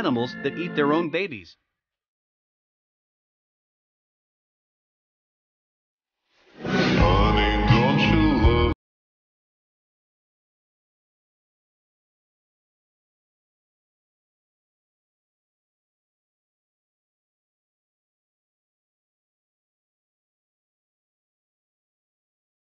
animals that eat their own babies.